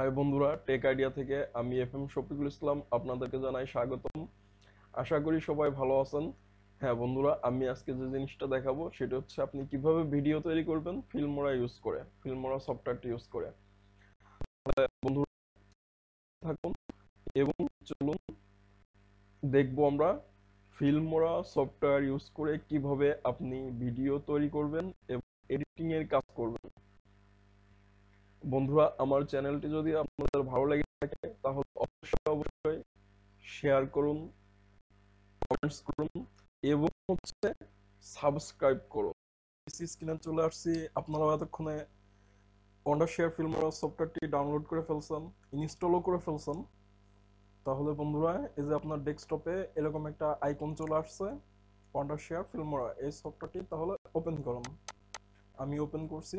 High বন্ধুরা take idea থেকে আমি এফ এম শফিকুল ইসলাম আপনাদেরকে জানাই স্বাগতম। আশা করি সবাই ভালো আছেন। হ্যাঁ বন্ধুরা, আমি আজকে যে জিনিসটা দেখাবো সেটা হচ্ছে আপনি কীভাবে ভিডিও তৈরি করবেন ফিল্মোরা ইউজ করে, ফিল্মোরা সফটওয়্যারটি ইউজ করে। বন্ধুরা, থাকুন এবং চলুন, দেখব আমরা ফিল্মোরা সফটওয়্যার ইউজ করে কীভাবে আপনি ভিডিও তৈরি করবেন এবং এডিটিং এর কাজ করবেন। বন্ধুরা, আমার চ্যানেলটি যদি আপনাদের ভালো লেগে থাকে, তাহলে অবশ্যই অবশ্যই শেয়ার করুন কমেন্টস করুন, এবং হচ্ছে সাবস্ক্রাইব করুন। স্ক্রিনে চলে আসছি। আপনারা এতক্ষণে ওয়ান্ডার শেয়ার ফিল্মরা সফটওয়্যারটি ডাউনলোড করে ফেলছেন ইনস্টলও করে ফেলছেন। তাহলে বন্ধুরা, এই যে আপনার ডেস্কটপে এরকম একটা আইকন চলে আসছে ওয়ান্ডার শেয়ার ফিল্মরা এই সফটওয়্যারটি তাহলে ওপেন করুন। আমি ওপেন করছি।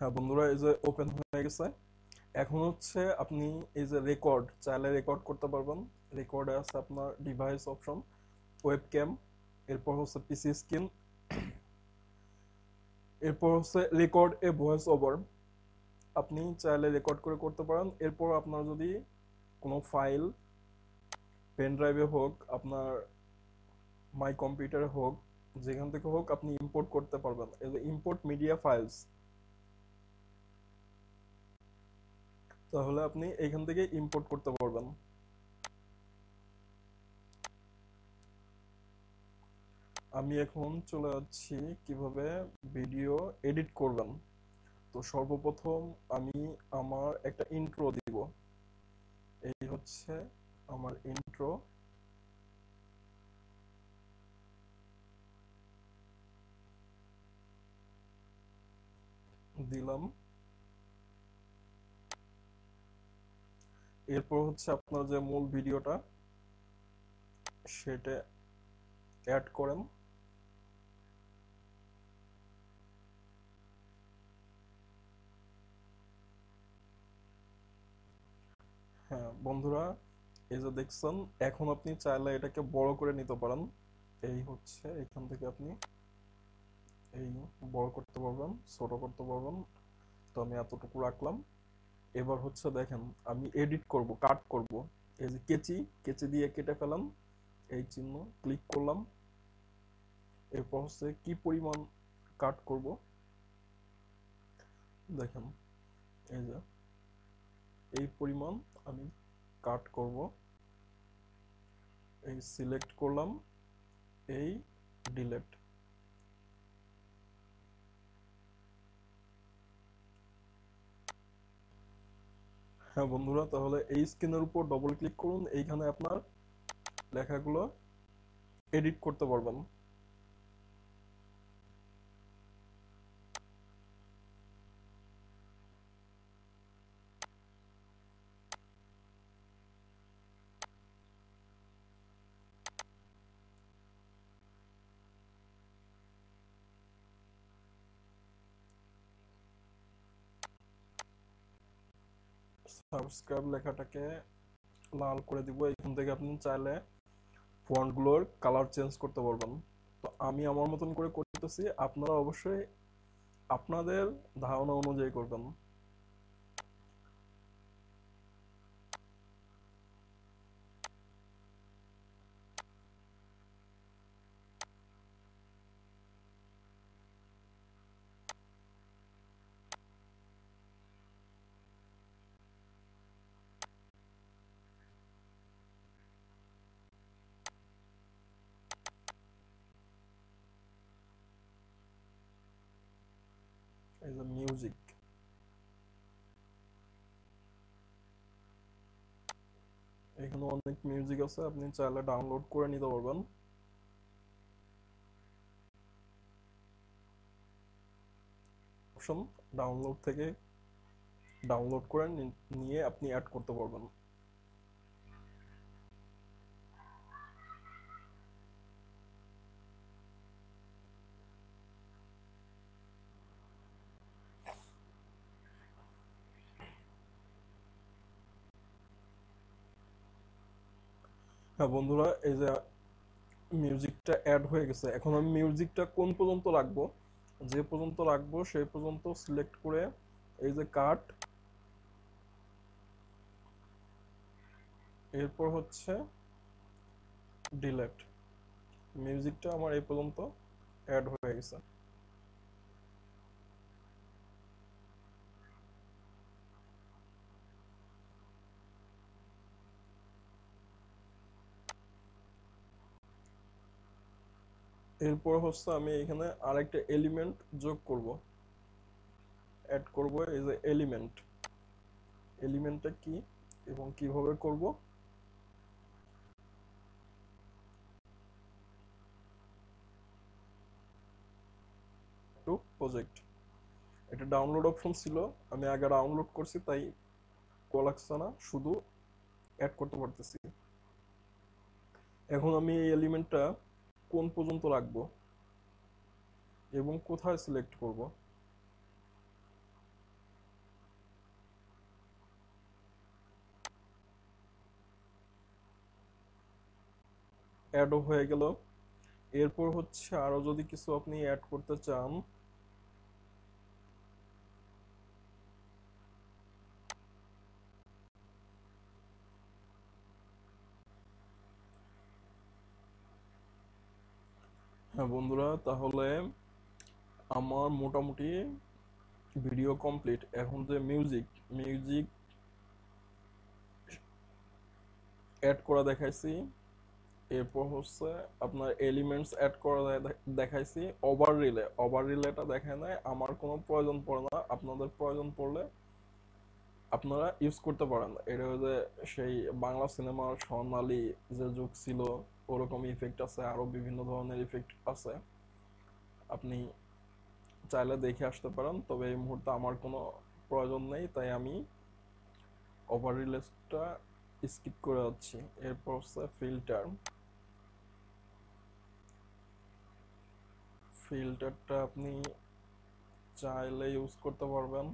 হ্যাঁ বন্ধুরা, এই যে ওপেন হয়ে গেছে। এখন হচ্ছে আপনি এই যে রেকর্ড চাইলে রেকর্ড করতে পারবেন। রেকর্ডে আছে আপনার ডিভাইস অপশন ওয়েব ক্যাম এরপর হচ্ছে পিসি স্ক্রিন এরপর হচ্ছে রেকর্ড এ ভয়েস ওভার আপনি চাইলে রেকর্ড করে করতে পারেন। এরপর আপনার যদি কোনো ফাইল পেন ড্রাইভে হোক, আপনার মাই কম্পিউটারে হোক, যেখান থেকে হোক আপনি ইম্পোর্ট করতে পারবেন। ইম্পোর্ট মিডিয়া ফাইলস তাহলে আপনি এখান থেকে ইম্পোর্ট করতে পারবেন। আমি এখন চলে যাচ্ছি কীভাবে ভিডিও এডিট করবেন। তো সর্বপ্রথম আমি আমার একটা ইন্ট্রো দিব। এই হচ্ছে আমার ইন্ট্রো দিলাম। এরপর হচ্ছে আপনার যে মূল ভিডিওটা, সেটা অ্যাড করেন। হ্যাঁ বন্ধুরা, এই যে দেখছেন, এখন আপনি চাইলে এটাকে বড় করে নিতে পারেন। এই হচ্ছে, এখান থেকে আপনি এই বড় করতে পারবেন, ছোট করতে পারবেন। তো আমি এতটুকু রাখলাম। এবার হচ্ছে দেখেন, আমি এডিট করব কাট করব। এই যে কেচি কেচি দিয়ে কেটে ফেলাম, এই চিহ্ন ক্লিক করলাম। এরপর হচ্ছে কি পরিমাণ কাট করব? দেখেন, এই যে, এই পরিমাণ আমি কাট করব। এই সিলেক্ট করলাম, এই ডিলেট হ্যাঁ বন্ধুরা, তাহলে এই স্ক্রিনের উপর ডবল ক্লিক করুন। এইখানে আপনার লেখাগুলো এডিট করতে পারবেন। সাবস্ক্রাইব লেখাটাকে লাল করে দিব। এখান থেকে আপনি চাইলে ফন্টগুলোর কালার চেঞ্জ করতে পারবেন। তো আমি আমার মতন করে করতেছি, আপনারা অবশ্যই আপনাদের ধারণা অনুযায়ী করবেন। এই যে মিউজিক এখানে অনেক মিউজিক আছে, আপনি চাইলে ডাউনলোড করে নিতে পারবেন। অপশন ডাউনলোড থেকে ডাউনলোড করে নিয়ে আপনি অ্যাড করতে পারবেন। হ্যাঁ বন্ধুরা, এই যে মিউজিকটা অ্যাড হয়ে গেছে। এখন আমি মিউজিকটা কোন পর্যন্ত রাখব? যে পর্যন্ত রাখব সেই পর্যন্ত সিলেক্ট করে এই যে কাট এরপর হচ্ছে ডিলেট মিউজিকটা আমার এই পর্যন্ত অ্যাড হয়ে গেছে। এরপর হচ্ছে আমি এখানে আরেকটা এলিমেন্ট যোগ করব। অ্যাড করব এই যে এলিমেন্ট এলিমেন্টটা কি এবং কীভাবে করব? টু প্রজেক্ট এটা ডাউনলোড অপশন ছিল, আমি আগে ডাউনলোড করছি, তাই কল না, শুধু অ্যাড করতে পারতেছি। এখন আমি এই এলিমেন্টটা কোন পর্যন্ত রাখব এবং কোথায় সিলেক্ট করব? অ্যাডও হয়ে গেল। এরপর হচ্ছে আরও যদি কিছু আপনি অ্যাড করতে চান হ্যাঁ বন্ধুরা, তাহলে আমার মোটামুটি ভিডিও কমপ্লিট এখন যে মিউজিক মিউজিক অ্যাড করা দেখাইছি, এরপর হচ্ছে আপনার এলিমেন্টস অ্যাড করা দেখাইছি। ওভার রিলে ওভার রিলেটা দেখায় নাই, আমার কোনো প্রয়োজন পড়ে না। আপনাদের প্রয়োজন পড়লে আপনারা ইউজ করতে পারেন। এটা হচ্ছে সেই বাংলা সিনেমার স্বর্ণালী যে যুগ ছিল, ওরকম ইফেক্ট আছে আরও বিভিন্ন ধরনের ইফেক্ট আছে। আপনি চাইলে দেখে আসতে পারেন, তবে এই মুহূর্তে আমার কোনো প্রয়োজন নেই, তাই আমি ওভার রিলেসটা স্কিপ করে যাচ্ছি। এরপর হচ্ছে ফিল্টার ফিল্টারটা আপনি চাইলে ইউজ করতে পারবেন।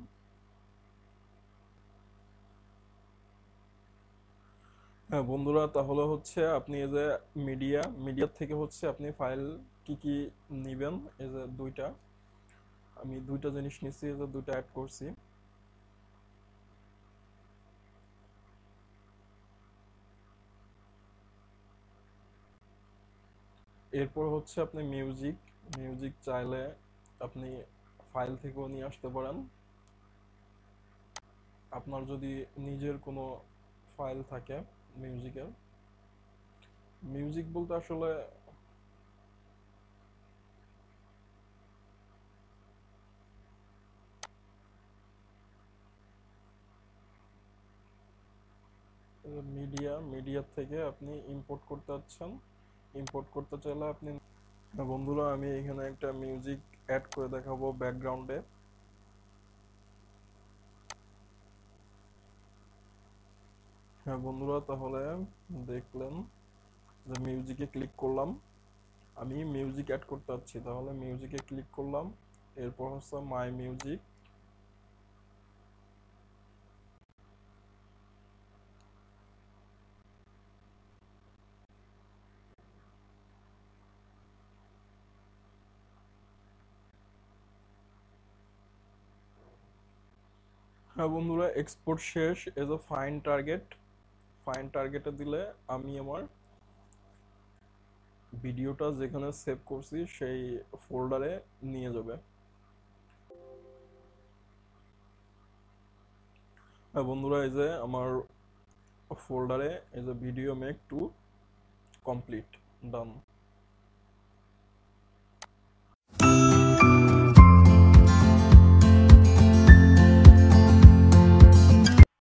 হ্যাঁ বন্ধুরা, তাহলে হচ্ছে আপনি এই যে মিডিয়া মিডিয়া থেকে হচ্ছে আপনি ফাইল কি কি নিবেন? এই যে দুইটা। আমি দুইটা জিনিস নিচ্ছি এই যে দুইটা অ্যাড করছি। এরপর হচ্ছে আপনি মিউজিক মিউজিক চাইলে আপনি ফাইল থেকেও নিয়ে আসতে পারেন। আপনার যদি নিজের কোনো ফাইল থাকে মিউজিকের মিউজিক বলতে আসলে মিডিয়া মিডিয়া থেকে আপনি ইম্পোর্ট করতে চাচ্ছেন। ইম্পোর্ট করতে চাইলে আপনি বন্ধুরা, আমি এখানে একটা মিউজিক অ্যাড করে দেখাবো ব্যাকগ্রাউন্ডে হ্যাঁ বন্ধুরা, তাহলে দেখলেন যে মিউজিকে ক্লিক করলাম। আমি মিউজিক অ্যাড করতে চাচ্ছি, তাহলে মিউজিকে ক্লিক করলাম। এরপর হচ্ছে মাই মিউজিক হ্যাঁ বন্ধুরা এক্সপোর্ট শেষ as a fine target fine টার্গেটে দিলে আমি আমার ভিডিওটা যেখানে সেভ করছি সেই ফোল্ডারে নিয়ে যাবে। হ্যাঁ বন্ধুরা, এই যে আমার ফোল্ডারে এই যে video make to complete done